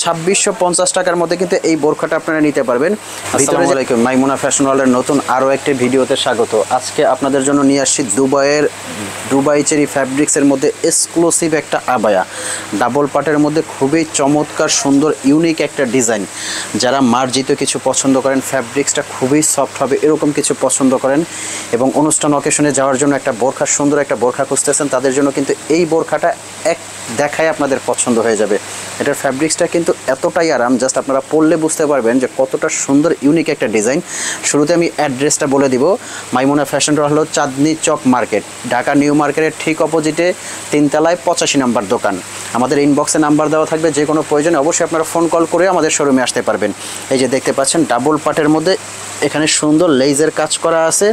ছাব্বিশশো পঞ্চাশ টাকার মধ্যে কিন্তু এই বোরখাটা আপনারা নিতে পারবেন। আলাইকুম। মাইমুনা ফ্যাশন ওয়ার্ল্ডের নতুন আরও একটি ভিডিওতে স্বাগত। আজকে আপনাদের জন্য নিয়ে আসছি দুবাইয়ের দুবাই চেরি ফ্যাব্রিক্সের মধ্যে এক্সক্লুসিভ একটা আবায়া। ডাবল পাটের মধ্যে খুবই চমৎকার সুন্দর ইউনিক একটা ডিজাইন যারা মার্জিত কিছু পছন্দ করেন ফ্যাব্রিক্সটা খুবই সফট হবে এরকম কিছু পছন্দ করেন এবং অনুষ্ঠান অকেশনে যাওয়ার জন্য একটা বোরখা সুন্দর একটা বোরখা খুঁজতেছেন তাদের জন্য কিন্তু এই বোরখাটা এক দেখায় আপনাদের পছন্দ হয়ে যাবে। এটার ফ্যাব্রিক্সটা কিন্তু এতটাই আরাম জাস্ট আপনারা পড়লে বুঝতে পারবেন যে কতটা সুন্দর ইউনিক একটা ডিজাইন শুরুতে আমি অ্যাড্রেসটা বলে দিব। মাইমুনা ফ্যাশন হলো চাঁদনি চক মার্কেট ঢাকা নিউ মার্কেটের ঠিক অপোজিটে তিনতলায় পঁচাশি নাম্বার দোকান। আমাদের ইনবক্সে নাম্বার দেওয়া থাকবে, যে কোনো প্রয়োজনে অবশ্যই আপনারা ফোন কল করে আমাদের শোরুমে আসতে পারবেন। এই যে দেখতে পাচ্ছেন ডাবল পাটের মধ্যে এখানে সুন্দর লেজের কাজ করা আছে।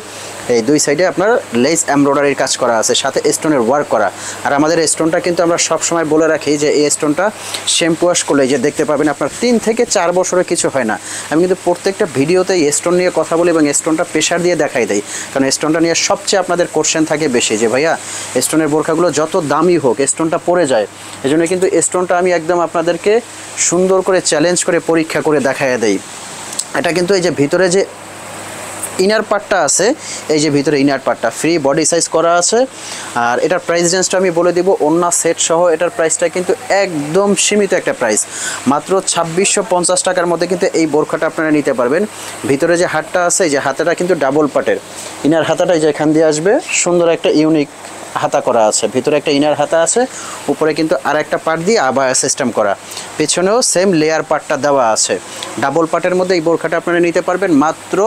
এই দুই সাইডে আপনার লেস এমব্রয়ডারির কাজ করা আছে, সাথে স্টোনের ওয়ার্ক করা। আর আমাদের স্টোনটা কিন্তু আমরা সব সময় বলে রাখি যে এই স্টোনটা শ্যাম্পু ওয়াশ করলে যে দেখতে পাবেন আপনার তিন থেকে চার বছরের কিছু হয় না। আমি কিন্তু প্রত্যেকটা ভিডিওতে স্টোন নিয়ে কথা বলি এবং স্টোনটা প্রেশার দিয়ে দেখাই দেয় কারণ স্টোনটা নিয়ে সবচেয়ে আপনাদের কোশ্চেন থাকে বেশি যে, ভাইয়া স্টোনের বোরখাগুলো যত দামি হোক স্টোনটা পড়ে যায়। এই জন্য কিন্তু স্টোনটা আমি একদম আপনাদেরকে সুন্দর করে চ্যালেঞ্জ করে পরীক্ষা করে দেখাইয়া দেই। এটা কিন্তু এই যে ভিতরে যে ইনার পার্টটা আছে, এই যে ভিতরে ইনার পার্টটা ফ্রি বডি সাইজ করা আছে। আর এটার প্রাইস রেঞ্জটা আমি বলে দিব অন্য সেট সহ এটার প্রাইসটা কিন্তু একদম সীমিত একটা প্রাইস মাত্র ছাব্বিশশো পঞ্চাশ টাকার মধ্যে কিন্তু এই বোরখাটা আপনারা নিতে পারবেন। ভিতরে যে হাতটা আছে, এই যে হাতাটা কিন্তু ডাবল পার্টের ইনার হাতাটা যে এখান দিয়ে আসবে, সুন্দর একটা ইউনিক হাতা করা আছে। ভিতরে একটা ইনার হাতা আছে, উপরে কিন্তু আর একটা পার্ট দিয়ে আবার সিস্টেম করা। পেছনেও সেম লেয়ার পার্টটা দেওয়া আছে। ডাবল পার্টের মধ্যে এই বোরখাটা আপনারা নিতে পারবেন। মাত্র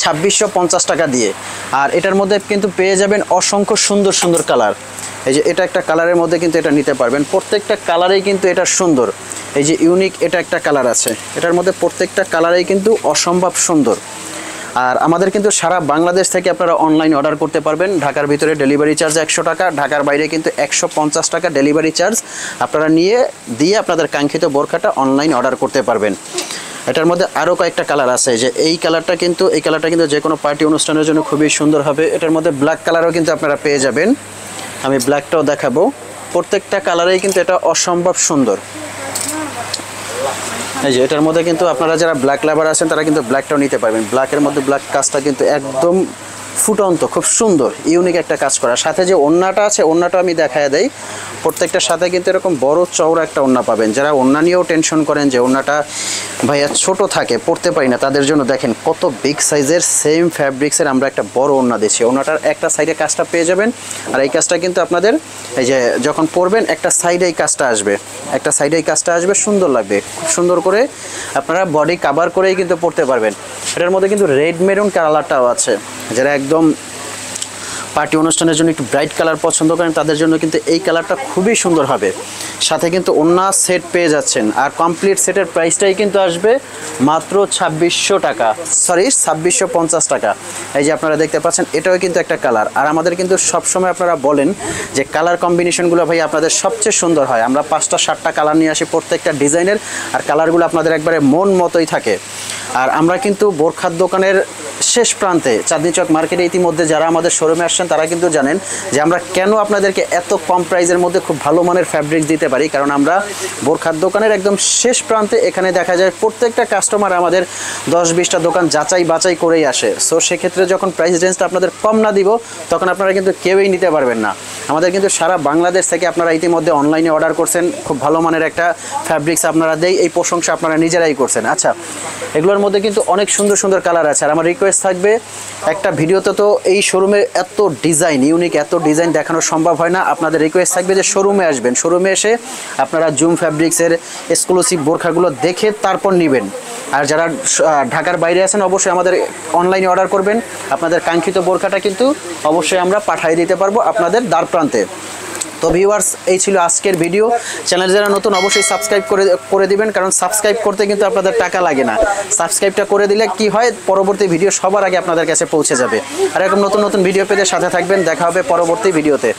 ছাব্বিশশো পঞ্চাশ টাকা দিয়ে। আর এটার মধ্যে কিন্তু পেয়ে যাবেন অসংখ্য সুন্দর সুন্দর কালার। এই যে এটা একটা কালারের মধ্যে কিন্তু এটা নিতে পারবেন। প্রত্যেকটা কালারেই কিন্তু এটা সুন্দর। এই যে ইউনিক এটা একটা কালার আছে। এটার মধ্যে প্রত্যেকটা কালারেই কিন্তু অসম্ভব সুন্দর। আর আমাদের কিন্তু সারা বাংলাদেশ থেকে আপনারা অনলাইন অর্ডার করতে পারবেন। ঢাকার ভিতরে ডেলিভারি চার্জ একশো টাকা, ঢাকার বাইরে কিন্তু একশো পঞ্চাশ টাকা ডেলিভারি চার্জ আপনারা নিয়ে, দিয়ে আপনাদের কাঙ্ক্ষিত বোরখাটা অনলাইন অর্ডার করতে পারবেন। এটার মধ্যে আরও কয়েকটা কালার আছে। যে এই কালারটা কিন্তু, এই কালারটা কিন্তু যে কোনো পার্টি অনুষ্ঠানের জন্য খুবই সুন্দর হবে। এটার মধ্যে ব্ল্যাক কালারও কিন্তু আপনারা পেয়ে যাবেন। আমি ব্ল্যাকটাও দেখাবো। প্রত্যেকটা কালারেই কিন্তু এটা অসম্ভব সুন্দর। এই যে এটার মধ্যে কিন্তু আপনারা যারা ব্ল্যাক লাভার আছেন, তারা কিন্তু ব্ল্যাকটাও নিতে পারবেন। ব্ল্যাকের মধ্যে ব্ল্যাক কাজটা কিন্তু একদম ফুটন্ত, খুব সুন্দর ইউনিক একটা কাজ করা। সাথে যে ওন্নাটা আছে, ওন্নাটা আমি দেখায় দেই। প্রত্যেকটার সাথে কিন্তু এরকম বড় চওড়া একটা ওন্না পাবেন। যারা ওন্না নিয়েও টেনশন করেন যে ওন্নাটা ভাইয়া ছোট থাকে, পড়তে পারি না, তাদের জন্য দেখেন কত বিগ সাইজের সেম ফ্যাব্রিক্সের আমরা একটা বড় ওন্না দিচ্ছি ওন্নাটার একটা সাইডে কাজটা পেয়ে যাবেন। আর এই কাজটা কিন্তু আপনাদের, এই যে যখন পরবেন, একটা সাইডে এই কাজটা আসবে। একটা সাইডে এই কাজটা আসবে, সুন্দর লাগবে। খুব সুন্দর করে আপনারা বডি কাভার করেই কিন্তু পড়তে পারবেন। এটার মধ্যে কিন্তু রেড মেরুন কালারটাও আছে। যারা একদম পার্টি অনুষ্ঠানের জন্য একটু ব্রাইট কালার পছন্দ করেন, তাদের জন্য কিন্তু এই কালারটা খুবই সুন্দর হবে। সাথে কিন্তু অন্য সেট পেয়ে যাচ্ছেন। আর কমপ্লিট সেটের প্রাইসটাই কিন্তু আসবে মাত্র ছাব্বিশশো টাকা। সরি ছাব্বিশশো পঞ্চাশ টাকা। এই যে আপনারা দেখতে পাচ্ছেন, এটাও কিন্তু একটা কালার। আর আমাদের কিন্তু সবসময় আপনারা বলেন যে কালার কম্বিনেশনগুলো ভাই আপনাদের সবচেয়ে সুন্দর হয়। আমরা পাঁচটা, সাতটা কালার নিয়ে আসি প্রত্যেকটা ডিজাইনের, আর কালারগুলো আপনাদের একবারে মন মতোই থাকে। আর আমরা কিন্তু বোরখার দোকানের শেষ প্রান্তে, চাঁদনি চক মার্কেটে ইতিমধ্যে যারা আমাদের শোরুমে আসছেন, তারা কিন্তু জানেন যে আমরা কেন আপনাদেরকে এত কম প্রাইজের মধ্যে খুব ভালো মানের ফ্যাব্রিক দিতে পারি। কারণ আমরা বোরখার দোকানের একদম শেষ প্রান্তে এখানে দেখা যায় প্রত্যেকটা কাস্টমার আমাদের দশ বিশটা দোকান যাচাই বাছাই করেই আসে। সো সেক্ষেত্রে যখন প্রাইস রেঞ্জটা আপনাদের কম না দিব, তখন আপনারা কিন্তু কেউই নিতে পারবেন না। আমাদের কিন্তু সারা বাংলাদেশ থেকে আপনারা ইতিমধ্যে অনলাইনে অর্ডার করছেন। খুব ভালো মানের একটা ফ্যাব্রিক্স আপনারা দেই, এই প্রশংসা আপনারা নিজেরাই করছেন। আচ্ছা এগুলোর মধ্যে কিন্তু অনেক সুন্দর সুন্দর কালার আছে। আর আমার রিকোয়েস্ট থাকবে একটা ভিডিওতে তো এই শোরুমে এত ডিজাইন ইউনিক এত ডিজাইন দেখানো সম্ভব হয় না। আপনাদের রিকোয়েস্ট থাকবে যে শোরুমে আসবেন। শোরুমে এসে আপনারা জুম ফ্যাব্রিক্সের এক্সক্লুসিভ বোরখাগুলো দেখে তারপর নেবেন। আর যারা ঢাকার বাইরে আছেন, অবশ্যই আমাদের অনলাইনে অর্ডার করবেন। আপনাদের কাঙ্ক্ষিত বোরখাটা কিন্তু অবশ্যই আমরা পাঠিয়ে দিতে পারব আপনাদের দ্বার প্রান্তে। তো ভিউয়ার্স এই ছিল আজকের ভিডিও চ্যানেল যারা নতুন, অবশ্যই সাবস্ক্রাইব করে করে দিবেন, কারণ সাবস্ক্রাইব করতে কিন্তু আপনাদের টাকা লাগে না। সাবস্ক্রাইবটা করে দিলে কি হয়, পরবর্তী ভিডিও সবার আগে আপনাদের কাছে পৌঁছে যাবে। আর এরকম নতুন নতুন ভিডিও পেতে সাথে থাকবেন। দেখা হবে পরবর্তী ভিডিওতে